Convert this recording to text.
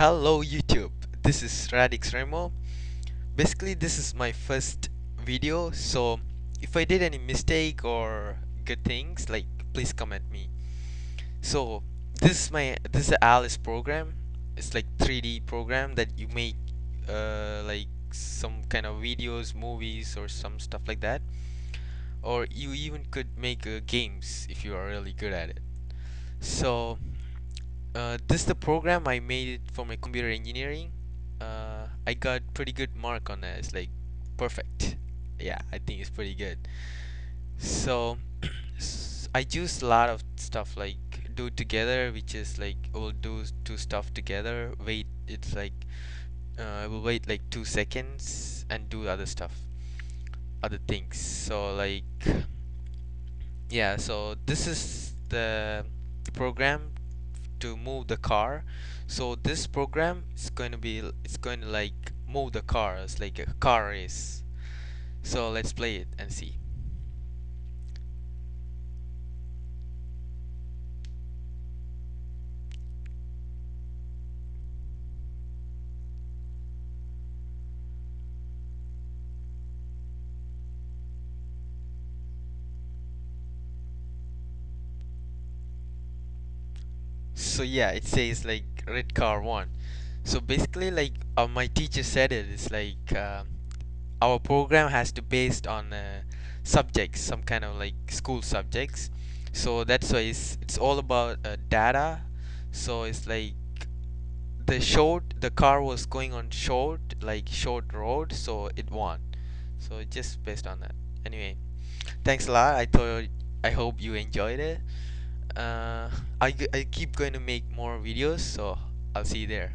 Hello YouTube, this is Radix Remo. Basically this is my first video so if I did any mistake or good things like please comment me. So this is my this is Alice program. It's like 3D program that you make uh, like some kind of videos, movies or some stuff like that. Or you even could make uh, games if you are really good at it. So uh, this is the program I made it for my computer engineering. Uh, I got pretty good mark on that. It's like perfect. Yeah I think it's pretty good. So I use a lot of stuff like do together which is like we'll do two stuff together. Wait it's like uh, will wait like two seconds and do other stuff other things. So like yeah so this is the program to move the car. So this program is going to be it's going to like move the cars like a car race. So let's play it and see so yeah it says like red car one. So basically like uh, my teacher said it it's like uh, our program has to based on uh, subjects some kind of like school subjects. So that's why it's, it's all about uh, data. So it's like the short the car was going on short like short road so it won. So just based on that. Anyway thanks a lot. I thought I hope you enjoyed it uh, I, I keep going to make more videos so I'll see you there